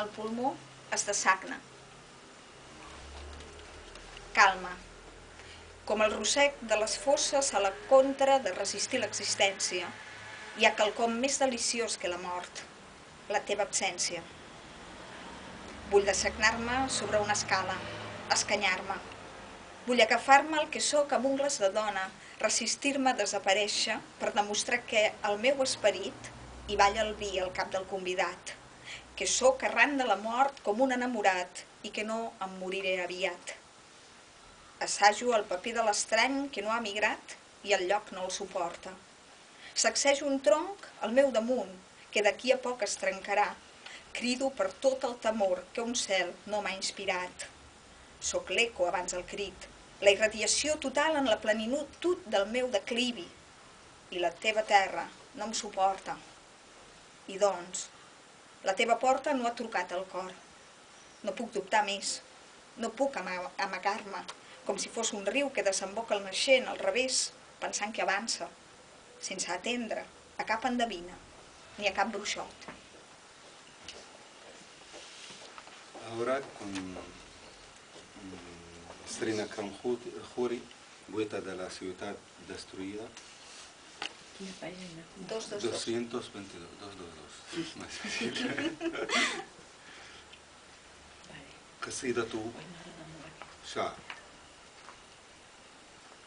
El pulmó es dessagna. Calma. Com el rossec de les fosses a la contra de resistir l'existència, hi ha quelcom més deliciós que la mort, la teva absència. Vull dessagnar-me sobre una escala, escanyar-me. Vull agafar-me el que sóc amb ungles de dona, resistir-me a desaparèixer per demostrar que el meu esperit hi balla el vi al cap del convidat, que sóc arran de la mort com un enamorat i que no em moriré aviat. Assajo el paper de l'estrany que no ha migrat i el lloc no el suporta. Sacsejo un tronc al meu damunt, que d'aquí a poc es trencarà. Crido per tot el temor que un cel no m'ha inspirat. Soc l'eco abans del crit, la irradiació total en la plenitud del meu declivi. I la teva terra no em suporta. I doncs, la teva porta no ha trucat al cor. No puc dubtar més. No puc amagar-me, com si fos un riu que desemboca al naixent al revés, pensant que avança, sense atendre a cap endevina ni a cap bruixot. Ahora con Strina Khoury, Poeta de la ciudad destruida. Quina pàgina? 222. 222. ما قصيدة شعر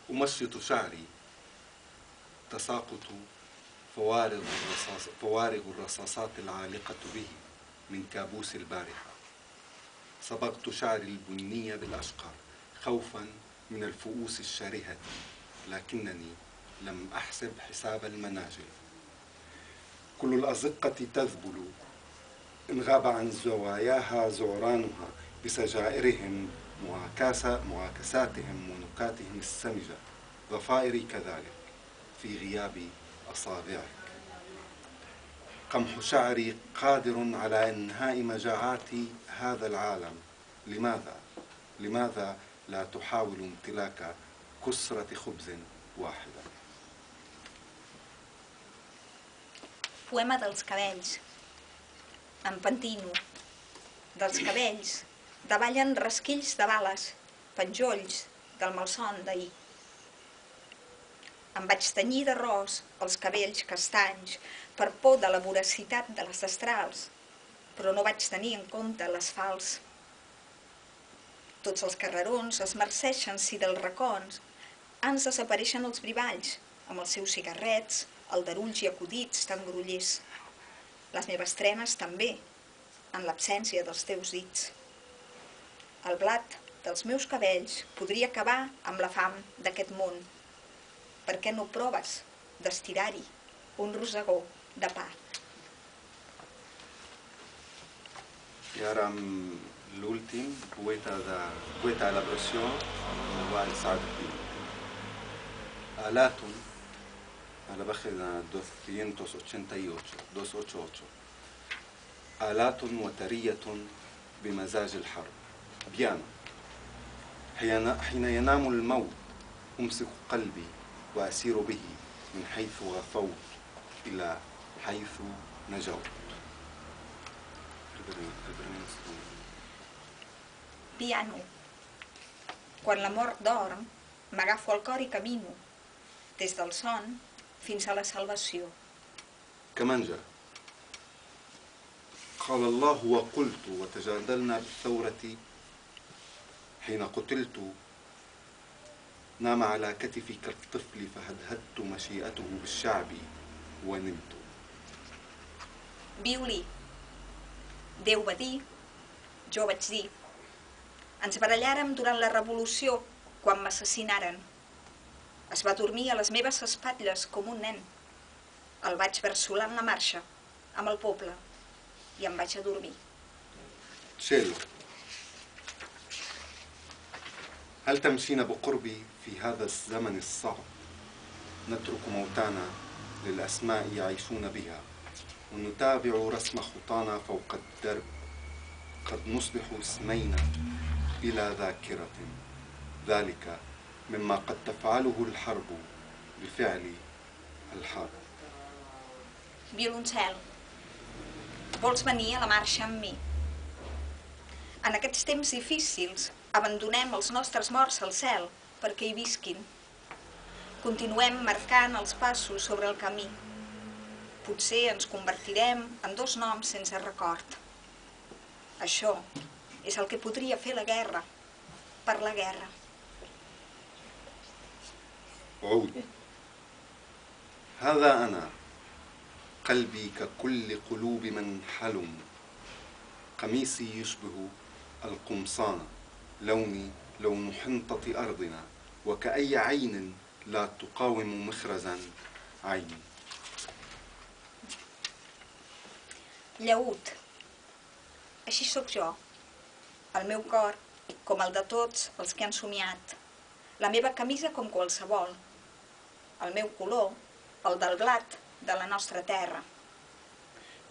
أمشط شعري تساقط فوارغ الرصاص فوارغ الرصاصات العالقة به من كابوس البارحة صبغت شعري البنية بالأشقر خوفا من الفؤوس الشرهة لكنني لم أحسب حساب المناجل كل الأزقة تذبل. إن غاب عن زواياها زعرانها بسجائرهم معاكسة معاكساتهم ونكاتهم السمجة. ضفائري كذلك في غياب أصابعك. قمح شعري قادر على إنهاء مجاعات هذا العالم. لماذا؟ لماذا لا تحاول امتلاك كسرة خبز واحدة؟ Poema dels cabells. Em pentino. Dels cabells davallen rasquills de bales, penjolls del malson d'ahir. Em vaig tenyir de ros els cabells castanys per por de la voracitat de les estrals, però no vaig tenir en compte les fals. Tots els carrerons es marceixen si dels racons ans desapareixen els brivalls, amb els seus cigarrets, aldarulls i acudits tan grollers. Les meves trenes també, en l'absència dels teus dits. El blat dels meus cabells podria acabar amb la fam d'aquest món. Per què no proves d'estirar-hi un rosegó de pa? I ara l'últim, poeta, de, poeta a la pressió, Noval Saad آلات على باخذ 288 288 آلات وترية بمزاج الحرب بيانو حين ينام الموت أمسك قلبي وأسير به من حيث غفوت إلى حيث نجوت Piano. Quan la mort dorm, m'agafo al cor i camino, des del son fins a la salvació. كمانجا قال الله وقلت وتجادلنا بالثورة حين قتلت نام على كتفي كالطفل فهدهدت مشيئته بالشعب ونمت Violí. Déu va dir, jo vaig dir. Ens barallàrem durant la revolució quan m'assassinaren. Es va dormir a les meves espatlles com un nen. El vaig versolar en la marxa, amb el poble, i em vaig adormir. شيلو هل تمشين بقربي في هذا الزمن الصعب نترك موتانا للأسماء يعيشون بها ونتابع رسم خطانا فوق الدرب قد نصبح اسمينا بلا ذاكرة ذلك مما قد تفعله الحرب بفعل الحرب Violoncel. Vols venir a la marxa amb mi? En aquests temps difícils, abandonem els nostres morts al cel perquè hi visquin. Continuem marcant els passos sobre el camí. Potser ens convertirem en dos noms sense record. Això és el que podria fer la guerra, per la guerra. عود هذا أنا قلبي ككل قلوب من حلم قميصي يشبه القمصان لوني لون حنطة أرضنا وكأي عين لا تقاوم مخرزا عيني Llaüt. Així sóc jo. El meu cor, com el de tots els que han somiat. La meva camisa com qualsevol. El meu color, el del blat de la nostra terra.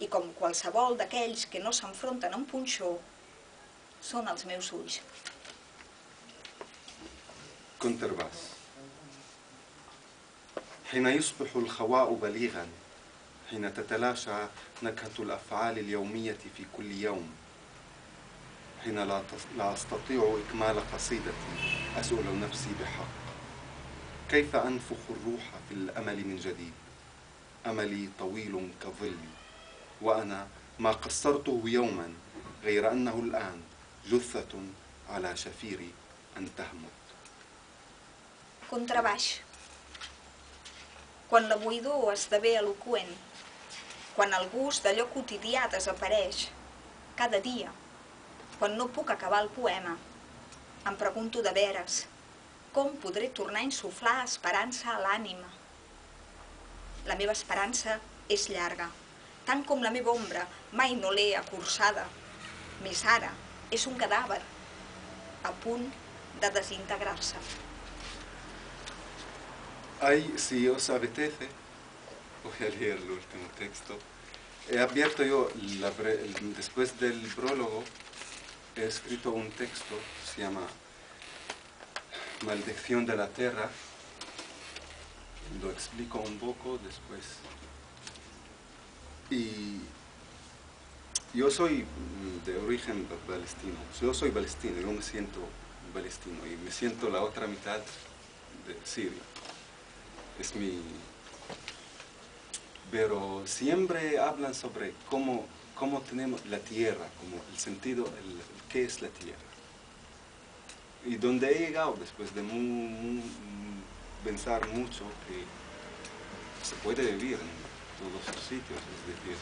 I com qualsevol d'aquells que no s'enfronten a un punxó, són els meus ulls. كونترباس حين يصبح الخواء بليغا حين تتلاشى نكهة الأفعال اليومية في كل يوم حين لا, تص- لا أستطيع إكمال قصيدتي أسأل نفسي بحق كيف أنفخ الروح في الأمل من جديد أملي طويل كظلي وأنا ما قصرته يوما غير أنه الآن جثة على شفير أن تهمت Contrabaix. Quan la buidor esdevé eloqüent, quan el gust d'allò quotidià desapareix, cada dia, quan no puc acabar el poema, em pregunto de veres com podré tornar a insuflar esperança a l'ànima. La meva esperança és llarga, tant com la meva ombra mai no l'he acurçada. Més ara és un cadàver, a punt de desintegrar-se. Ay, si os apetece, voy a leer el último texto. He abierto yo, la después del prólogo, he escrito un texto, se llama Maldición de la Tierra. Lo explico un poco después. Y yo soy mm, de origen pa- palestino. Yo soy palestino, yo me siento palestino y me siento la otra mitad de Siria es mi... Pero siempre hablan sobre cómo, cómo tenemos la tierra, como el sentido, qué es la tierra. Y donde he llegado después de mu- mu- pensar mucho que se puede vivir en todos los sitios, es decir,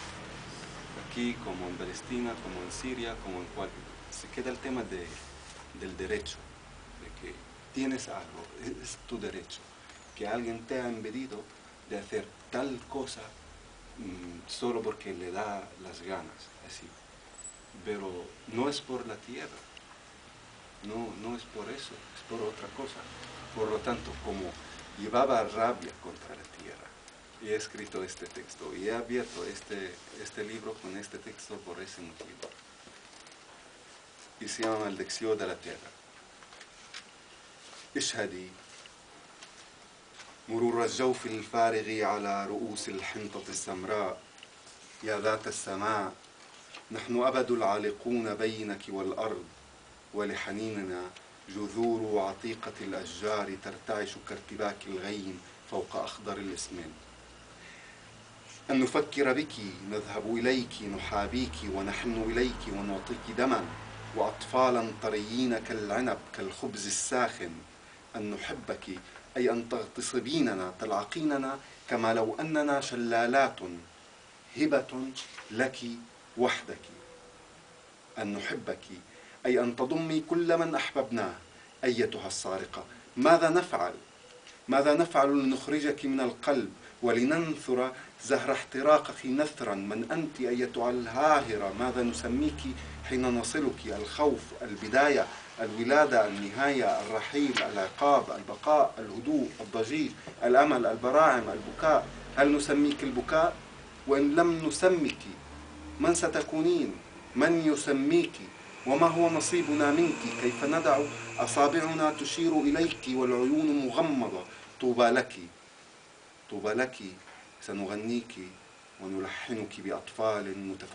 aquí como en Palestina, como en Siria, como en cualquier... Se queda el tema de, del derecho, de que tienes algo, es, es tu derecho que alguien te ha impedido de hacer tal cosa mm, solo porque le da las ganas, así. Pero no es por la tierra, no, no es por eso, es por otra cosa. Por lo tanto, como llevaba rabia contra la tierra, y he escrito este texto, y he abierto este, este libro con este texto por ese motivo. Y se llama Maldición de la Tierra. اشهدي مرور الجوف الفارغ على رؤوس الحنطة السمراء يا ذات السماء نحن أبد العالقون بينك والأرض ولحنيننا جذور عتيقة الأشجار ترتعش كارتباك الغيم فوق أخضر الإسمنت أن نفكر بك نذهب إليك نحابيك ونحن إليك ونعطيك دما وأطفالا طريين كالعنب كالخبز الساخن. أن نحبك أي أن تغتصبيننا تلعقيننا كما لو أننا شلالات هبة لك وحدك. أن نحبك أي أن تضمي كل من أحببناه أيتها السارقة. ماذا نفعل؟ ماذا نفعل لنخرجك من القلب ولننثر زهر احتراقك نثرا؟ من أنت أيتها الهاهرة. ماذا نسميك حين نصلك؟ الخوف البداية الولادة النهاية الرحيل العقاب البقاء الهدوء الضجيج الأمل البراعم البكاء. هل نسميك البكاء؟ وإن لم نسمك من ستكونين؟ من يسميك؟ وما هو نصيبنا منك؟ كيف ندع؟ أصابعنا تشير إليك والعيون مغمضة. طوبى لك. طوبى لك. سنغنيك ونلحنك بأطفال متفحمين